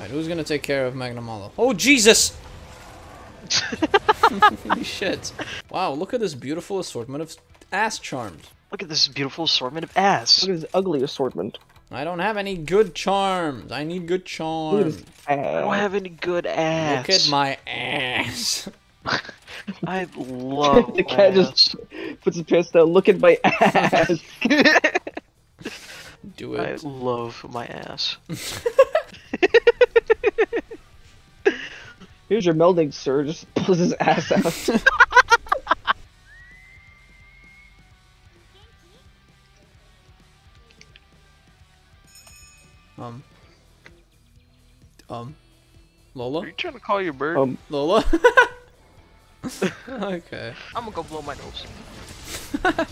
Alright, who's gonna take care of Magnamalo? Oh, Jesus! Holy shit. Wow, look at this beautiful assortment of ass charms. Look at this beautiful assortment of ass. Look at this ugly assortment. I don't have any good charms. I need good charms. I don't have any good ass. Look at my ass. I love the cat ass. just puts his pants down. Look at my ass. Do it. I love my ass. Here's your melding, sir. Just pulls his ass out. Um. Um. Lola? Are you trying to call your bird? Um, Lola? okay. I'm gonna go blow my nose. I'm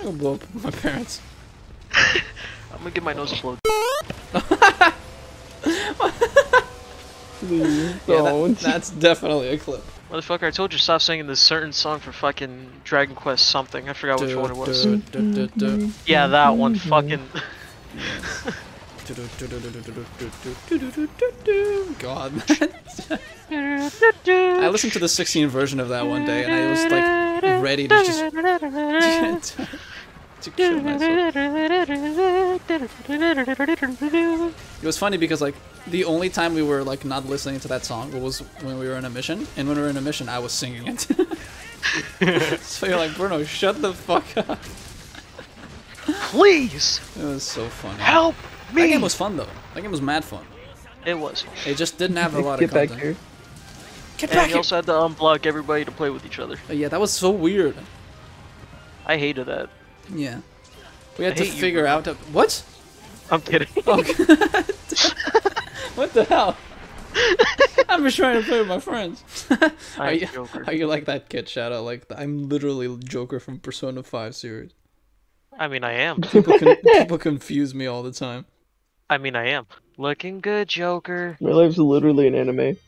gonna blow up my parents. I'm gonna get my nose blowed. Please don't. Yeah, that, that's definitely a clip. Motherfucker, I told you stop singing this certain song for fucking Dragon Quest something. I forgot which one it was. yeah, that one. Fucking. God. I listened to the 16 version of that one day and I was like ready to just to kill myself. It was funny because like the only time we were like not listening to that song was when we were in a mission, and when we were in a mission, I was singing it. so you're like, Bruno, shut the fuck up. Please It was so funny. help me. That me. game was fun though. That game was mad fun. It was. It just didn't have a lot Get of back content. here. Get And back you here. also had to unblock everybody to play with each other. Uh, Yeah, that was so weird. I hated that. Yeah. We had I to hate you, figure out a- what? I'm kidding. Oh, what the hell? I'm just trying to play with my friends. are, you, Joker. are you like that kid, Shadow? Like I'm literally Joker from Persona 5 series. I mean, I am. People con- people confuse me all the time. I mean, I am. Looking good, Joker. My life's literally an anime.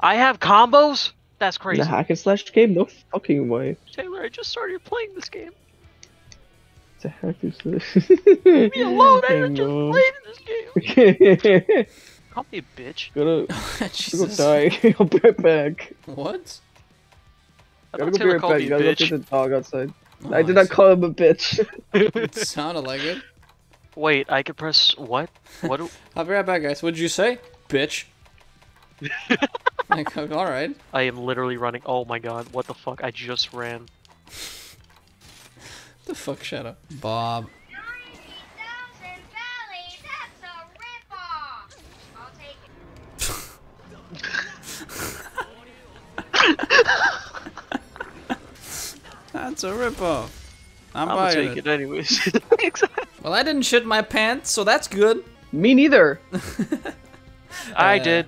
I have combos? That's In crazy. a hack and slash game? No fucking way. Taylor, I just started playing this game. It's a hack and slash. Leave me alone, I I just know. played this game. Gotta, Call me a bitch. gotta oh, go Jesus. die. I'll be right back. What? I Gotta thought go be Taylor right back. me You a gotta go bitch. get the dog outside. Oh, I did not see. call him a bitch. It sounded like it. Wait, I could press what? What? do- I'll be right back, guys. What'd you say? Bitch. like, alright. I am literally running. Oh my god, what the fuck? I just ran. The fuck, Shut up. Bob. Thousand Valley, that's a ripoff. I'll take it. That's a ripoff. I'm, I'm gonna buying take it. it anyways. Well, I didn't shit my pants, so that's good. Me neither. I Uh, did.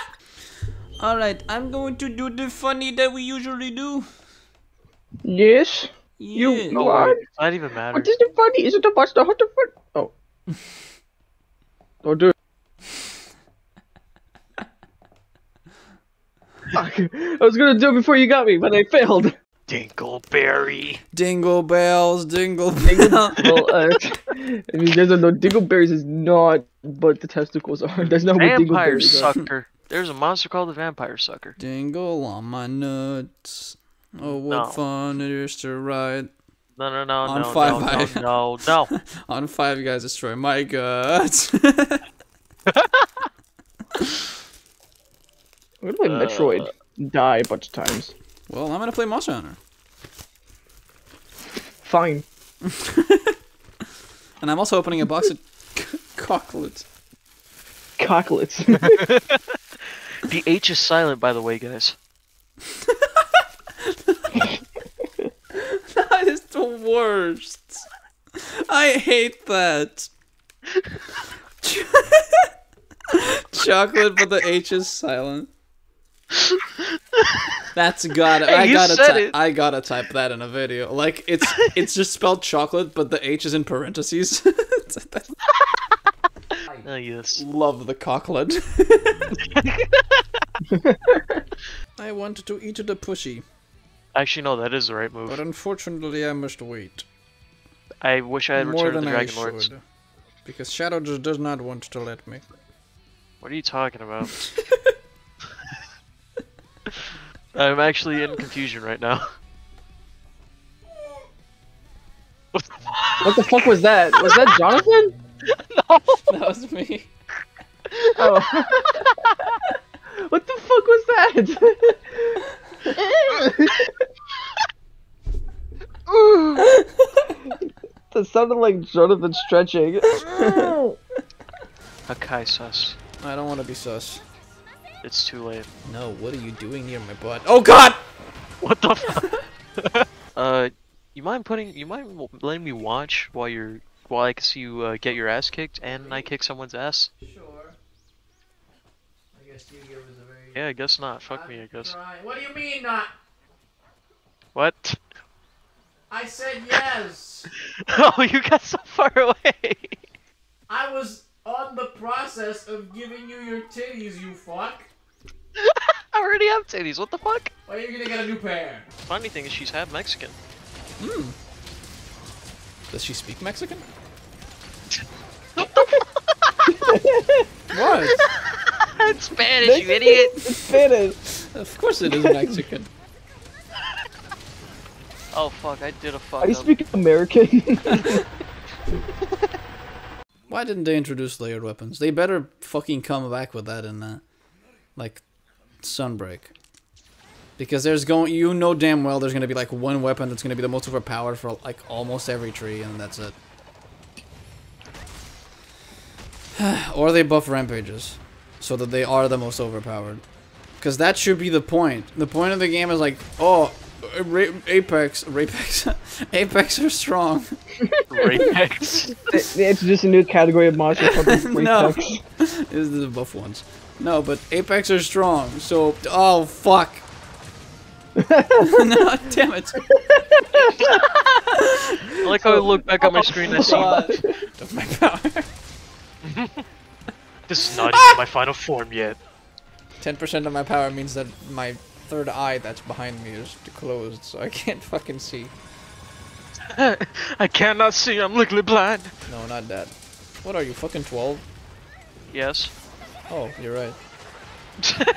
Alright, I'm going to do the funny that we usually do. Yes. You- Yeah. you Oh, What? wait, does that even matter? What is the funny? Is it to watch the hunter foot? Oh. Don't do it. Fuck. I was gonna do it before you got me, but I failed. Dingleberry. Dingle bells, dingle bells. well, uh, if you guys don't know, dingleberries is not what the testicles are. That's not what Vampire dingleberries are. Vampire sucker. There's a monster called the vampire sucker. dingle on my nuts. Oh, what No. fun it is to ride. No, no, no, On no, Five no, Eye. no, no, no. On five, you guys destroy my guts. I'm gonna play Uh. Metroid. Die a bunch of times. well, I'm gonna play Monster Hunter. Fine. And I'm also opening a box of cocklets. Cocklets. The H is silent, by the way, guys. That is the worst. I hate that. Chocolate, but the H is silent. That's got Hey, I you gotta said type. it. I gotta type that in a video. Like it's it's just spelled chocolate, but the H is in parentheses. Oh, yes. Love the cocklet. I want to eat the pushy, Actually, no, that is the right move. but unfortunately I must wait. I wish I had More returned than the I Dragon Lords. should. Because Shadow just does not want to let me. What are you talking about? I'm actually in confusion right now. What the What the fuck was that? Was that Jonathan? No! That was me. Oh. what the fuck was that? That sounded like Jonathan stretching. Okay, sus. I don't want to be sus. It's too late. No, what are you doing near my butt? Oh god! What the fuck? uh, you mind putting? You mind letting me watch while you're while I can see you uh, get your ass kicked and I kick someone's ass? Sure. I guess you give us a very. Yeah, I guess not. Fuck me, I guess. What do you mean not? What? I said yes. oh, you got so far away. I was on the process of giving you your titties, you fuck. I already have titties. What the fuck? Why are you gonna get a new pair? Funny thing is, she's half Mexican. Hmm. Does she speak Mexican? what? it's Spanish, you idiot. It's Spanish. Of course it is Mexican. Oh fuck, I did a fuck Are you up. speaking American? Why didn't they introduce layered weapons? They better fucking come back with that in uh, like Sunbreak. Because there's going, you know damn well there's gonna be like one weapon that's gonna be the most overpowered for like almost every tree, and that's it. or they buff rampages, so that they are the most overpowered. Because that should be the point. The point of the game is like, oh, Ra- Apex, Apex, Apex are strong. Rapex. they, they introduced a new category of monster called No. Freak This is the buff ones. No, but Apex are strong, so oh fuck. no, damn it. I like how I look back at my screen and I see God. Of my power. this is not even my final form yet. 10% of my power means that my third eye that's behind me is closed, so I can't fucking see. I cannot see, I'm legally blind. No, not that. What are you, fucking 12? Yes. Oh, you're right.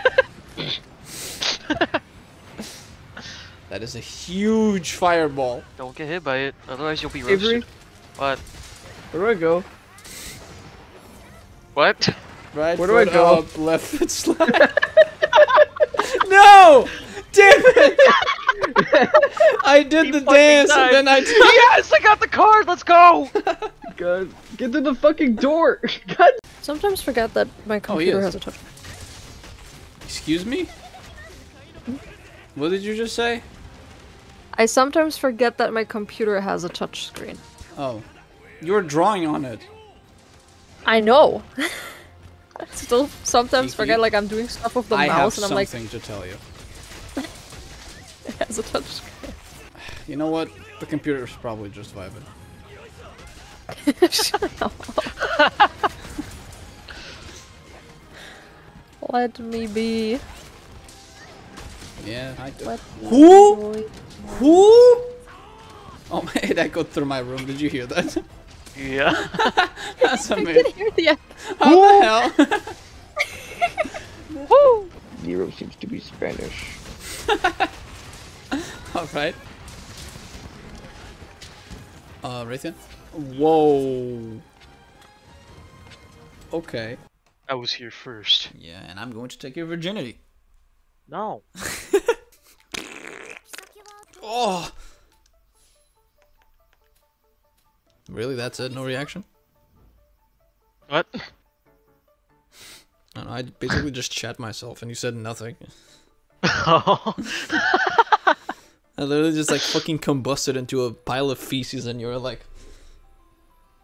That is a huge fireball. Don't get hit by it, otherwise you'll be Avery, roasted. What? where do I go? What? Right Where do I go? up, left foot slide. no! Damn it! I did He the dance died. and then I yes, I got the card. Let's go. God, get to the fucking door. God. Sometimes forget that my Oh, computer is. has a touch. Excuse me? What did you just say? I sometimes forget that my computer has a touch screen. Oh. You're drawing on it. I know. I Still sometimes Kiki? forget like I'm doing stuff with the I mouse and I'm like I something to tell you. it has a touch screen. You know what? The computer's probably just vibing. Shut up. Let me be. Yeah, I do. Let me Who? Who? Oh, it echoed through my room. Did you hear that? Yeah. That's I amazing. hear the How the hell? Woo! Nero seems to be Spanish. Alright. Uh, Rathian? Whoa. Okay. I was here first. Yeah, and I'm going to take your virginity. No. Oh! Really? That's it? No reaction? What? I, know, I basically just chat myself and you said nothing. Oh. I literally just like fucking combusted into a pile of feces and you were like,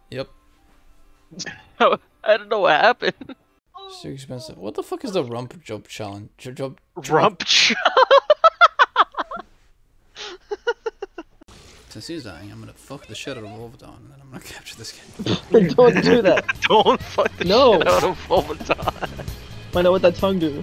Yep. I don't know what happened. It's too expensive. What the fuck is the rump job challenge? J- job- Rump. ch- Since he's dying, I'm gonna fuck the shit out of Volvidon and then I'm gonna capture this kid. Don't do that. Don't fuck the No. shit out of Volvidon. Out what that tongue do.